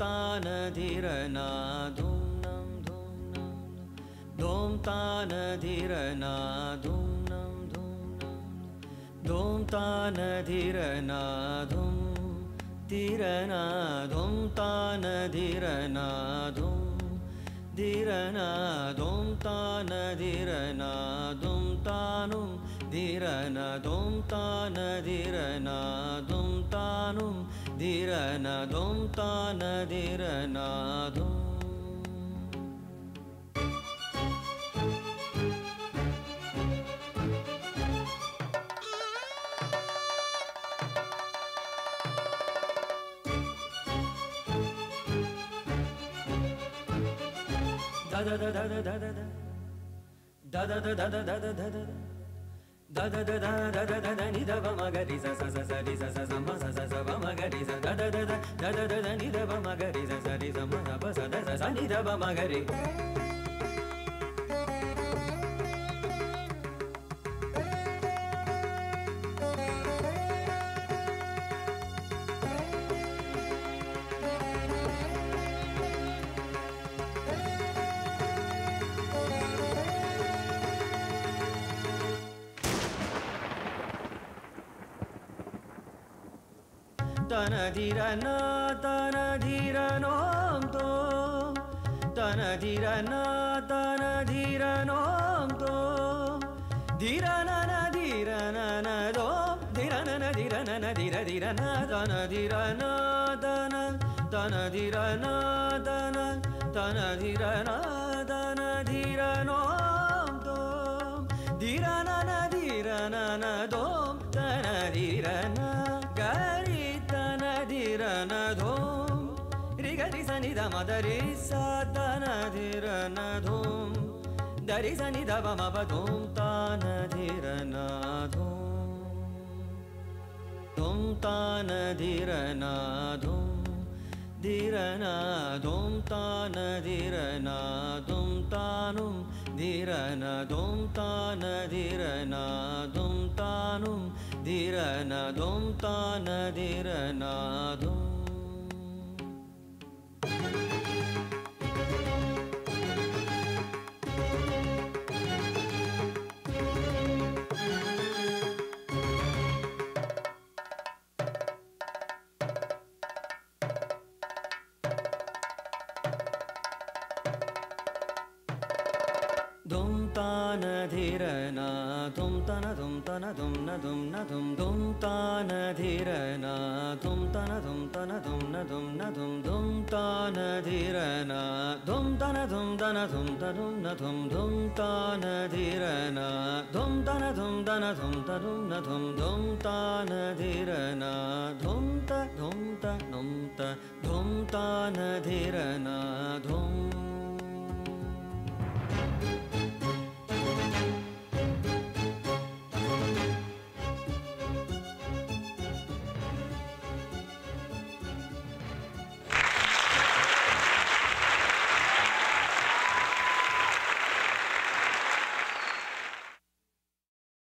नधिर ना धुं धुं दोमता नधिरना तानधिरनाधुं धं धुं दोमता नधिरनाधु तानुं धीरन तानधिरनाधुं तानुं திரனதும் தானதிரநாதும் da da da da da da da da da da da da da da द दि ध मगरि सगरि धि निध वगरि ತನಧಿರನ ತನಧಿರನೋಂ ತೋ ತನಧಿರನ ತನಧಿರನೋಂ ತೋ ಧಿರನನ ಧಿರನನ ದೋ ಧಿರನನ ಧಿರನನ ಧಿರ ಧಿರನ ತನಧಿರನ ತನ ತನಧಿರನ ತನ ತನಧಿರನ ತನಧಿರನೋಂ ತೋ ಧಿರನನ ಧಿರನನ ದೋಂ ತನಧಿರನ निर नाधु धुमता न दीरनाधु धीरना धोम न दीर नाम तानुरन दोमता न दीर नां तानुर न दोमता न दीरनाधु धिरना धु तन धुं तन धुं न धुं न धुं धुमतानधिरना धुं तन धुं तन धुं न धुं न धुं धुमतानधिरना धु धन धुमधन धुमतनुं न धुं धुमतानधिरना धु धन धुमधन धुमतनुं न धुं धुमतानधिरना धु त धुं त धुं त धुमतानधिरना धु